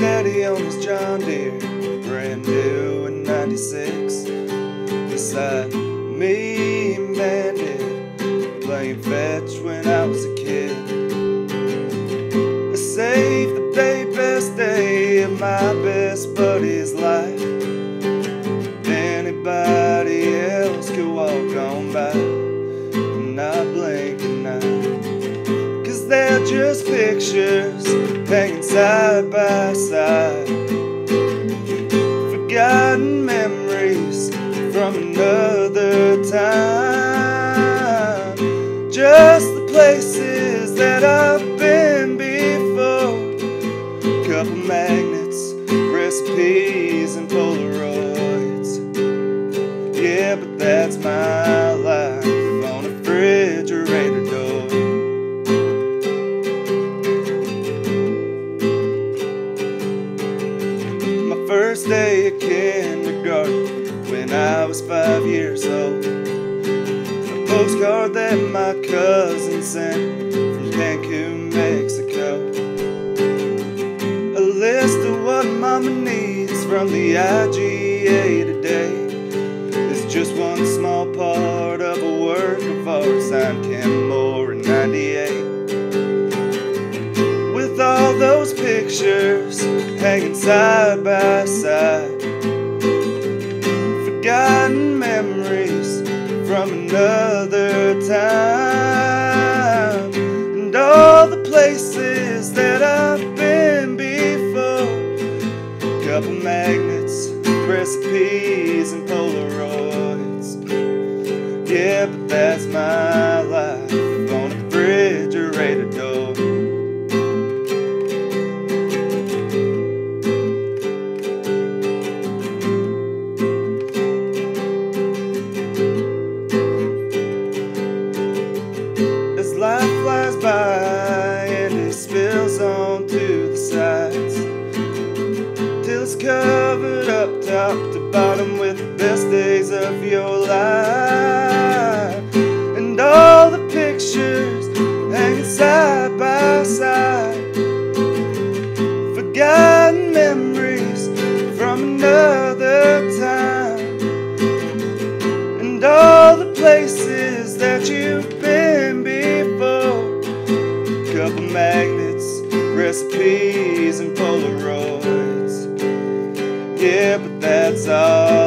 daddy owns a John Deere, brand new in 96. Beside me Bandit, playing fetch when I was a kid. I saved the day, best day of my just pictures hanging side by side. Forgotten memories from another time. Just the places that I've been before. Couple magnets, recipes, and Polaroids. Yeah, but that's my kindergarten when I was five years old. A postcard that my cousin sent from Cancun, Mexico. A list of what mama needs from the IGA today is just one small part of a work of art signed Ken Moore in 98 with all those pictures hanging side by side. From another time, and all the places that I've been before. Couple magnets, recipes, and Polaroids. Yeah, but that's my life flies by and it spills onto the sides. Till it's covered up top to bottom with the best days of your life. And all the pictures hanging side by side. Forgotten memories from another time. And all the places that you've magnets, recipes, and Polaroids. Yeah, but that's all